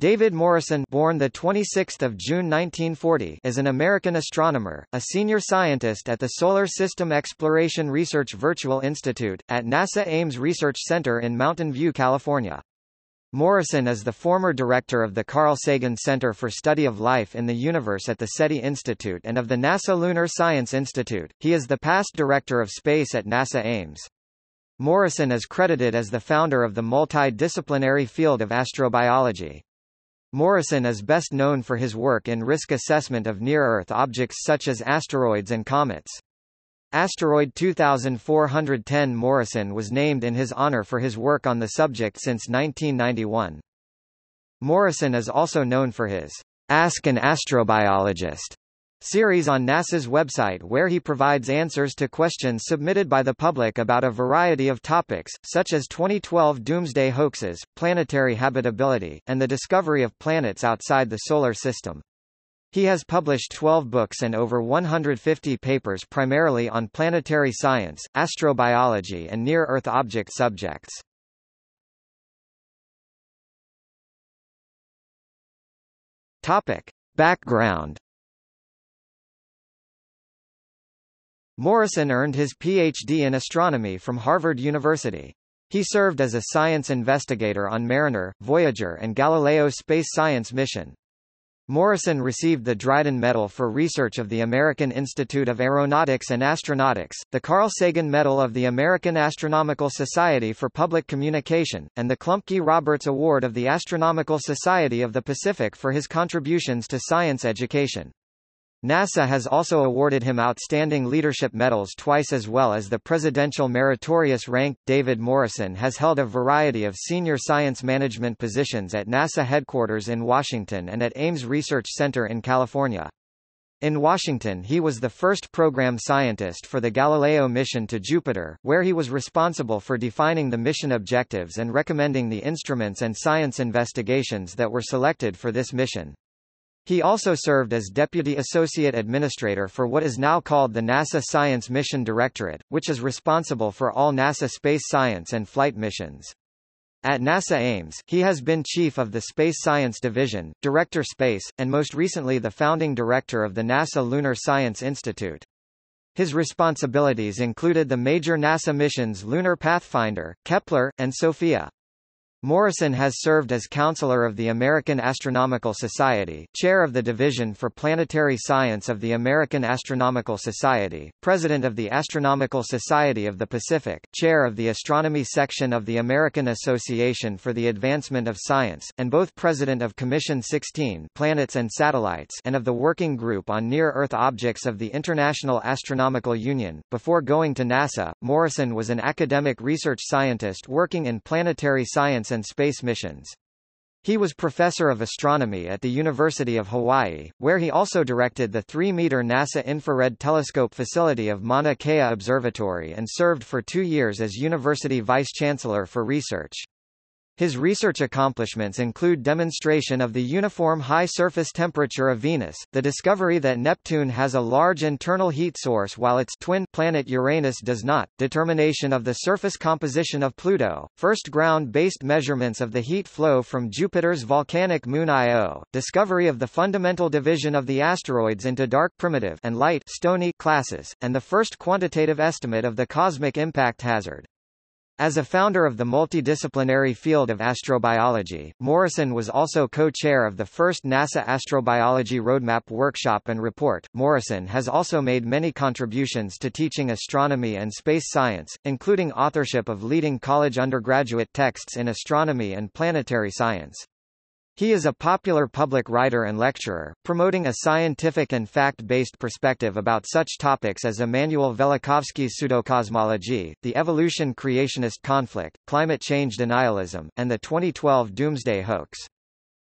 David Morrison born the 26th of June 1940 is an American astronomer, a senior scientist at the Solar System Exploration Research Virtual Institute, at NASA Ames Research Center in Mountain View, California. Morrison is the former director of the Carl Sagan Center for Study of Life in the Universe at the SETI Institute and of the NASA Lunar Science Institute. He is the past director of space at NASA Ames. Morrison is credited as the founder of the multidisciplinary field of astrobiology. Morrison is best known for his work in risk assessment of near-Earth objects such as asteroids and comets. Asteroid 2410 Morrison was named in his honor for his work on the subject since 1991. Morrison is also known for his Ask an Astrobiologist series on NASA's website where he provides answers to questions submitted by the public about a variety of topics, such as 2012 doomsday hoaxes, planetary habitability, and the discovery of planets outside the Solar System. He has published 12 books and over 150 papers primarily on planetary science, astrobiology and near-Earth object subjects. Topic. Background Morrison earned his Ph.D. in astronomy from Harvard University. He served as a science investigator on Mariner, Voyager and Galileo space science mission. Morrison received the Dryden Medal for research of the American Institute of Aeronautics and Astronautics, the Carl Sagan Medal of the American Astronomical Society for Public Communication, and the Klumpke Roberts Award of the Astronomical Society of the Pacific for his contributions to science education. NASA has also awarded him outstanding leadership medals twice as well as the Presidential Meritorious rank. David Morrison has held a variety of senior science management positions at NASA headquarters in Washington and at Ames Research Center in California. In Washington he was the first program scientist for the Galileo mission to Jupiter, where he was responsible for defining the mission objectives and recommending the instruments and science investigations that were selected for this mission. He also served as Deputy Associate Administrator for what is now called the NASA Science Mission Directorate, which is responsible for all NASA space science and flight missions. At NASA Ames, he has been Chief of the Space Science Division, Director Space, and most recently the founding director of the NASA Lunar Science Institute. His responsibilities included the major NASA missions Lunar Pathfinder, Kepler, and SOFIA. Morrison has served as councilor of the American Astronomical Society, chair of the Division for Planetary Science of the American Astronomical Society, president of the Astronomical Society of the Pacific, chair of the Astronomy section of the American Association for the Advancement of Science, and both president of Commission 16 Planets and Satellites and of the Working Group on Near-Earth Objects of the International Astronomical Union. Before going to NASA, Morrison was an academic research scientist working in planetary science and space missions. He was professor of astronomy at the University of Hawaii, where he also directed the 3-meter NASA Infrared Telescope facility of Mauna Kea Observatory and served for two years as university vice-chancellor for research. His research accomplishments include demonstration of the uniform high surface temperature of Venus, the discovery that Neptune has a large internal heat source while its twin planet Uranus does not, determination of the surface composition of Pluto, first ground-based measurements of the heat flow from Jupiter's volcanic moon Io, discovery of the fundamental division of the asteroids into dark primitive and light stony classes, and the first quantitative estimate of the cosmic impact hazard. As a founder of the multidisciplinary field of astrobiology, Morrison was also co-chair of the first NASA Astrobiology Roadmap Workshop and Report. Morrison has also made many contributions to teaching astronomy and space science, including authorship of leading college undergraduate texts in astronomy and planetary science. He is a popular public writer and lecturer, promoting a scientific and fact-based perspective about such topics as Immanuel Velikovsky's pseudocosmology, the evolution-creationist conflict, climate change denialism, and the 2012 doomsday hoax.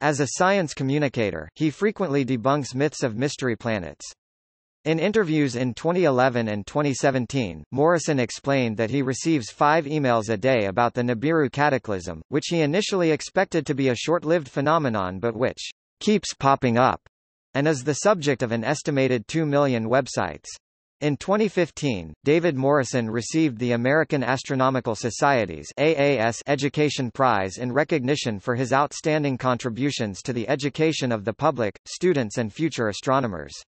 As a science communicator, he frequently debunks myths of mystery planets. In interviews in 2011 and 2017, Morrison explained that he receives five emails a day about the Nibiru cataclysm, which he initially expected to be a short-lived phenomenon but which keeps popping up, and is the subject of an estimated 2 million websites. In 2015, David Morrison received the American Astronomical Society's AAS Education Prize in recognition for his outstanding contributions to the education of the public, students and future astronomers.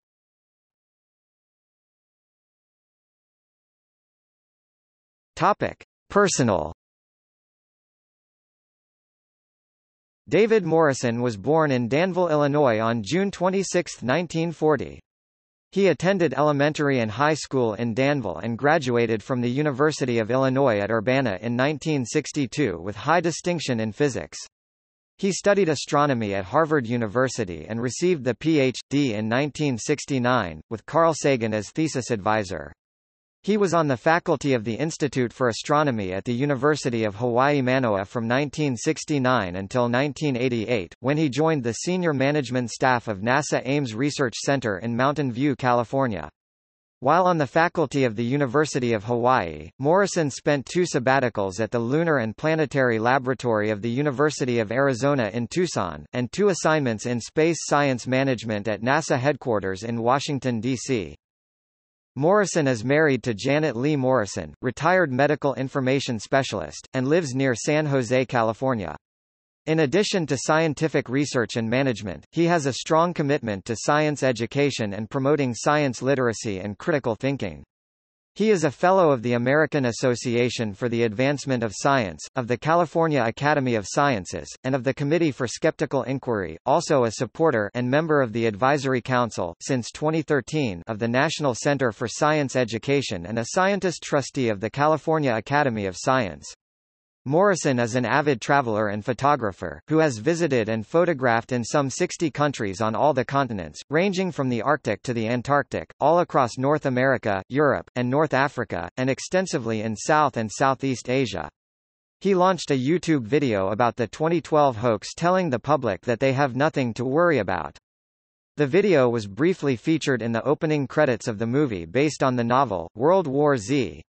Topic: Personal David Morrison was born in Danville, Illinois on June 26, 1940. He attended elementary and high school in Danville and graduated from the University of Illinois at Urbana in 1962 with high distinction in physics. He studied astronomy at Harvard University and received the Ph.D. in 1969, with Carl Sagan as thesis advisor. He was on the faculty of the Institute for Astronomy at the University of Hawaii Manoa from 1969 until 1988, when he joined the senior management staff of NASA Ames Research Center in Mountain View, California. While on the faculty of the University of Hawaii, Morrison spent two sabbaticals at the Lunar and Planetary Laboratory of the University of Arizona in Tucson, and two assignments in space science management at NASA headquarters in Washington, D.C. Morrison is married to Janet Lee Morrison, retired medical information specialist, and lives near San Jose, California. In addition to scientific research and management, he has a strong commitment to science education and promoting science literacy and critical thinking. He is a Fellow of the American Association for the Advancement of Science, of the California Academy of Sciences, and of the Committee for Skeptical Inquiry, also a supporter and member of the Advisory Council since 2013 of the National Center for Science Education and a scientist trustee of the California Academy of Science. Morrison is an avid traveler and photographer, who has visited and photographed in some 60 countries on all the continents, ranging from the Arctic to the Antarctic, all across North America, Europe, and North Africa, and extensively in South and Southeast Asia. He launched a YouTube video about the 2012 hoax telling the public that they have nothing to worry about. The video was briefly featured in the opening credits of the movie based on the novel, World War Z,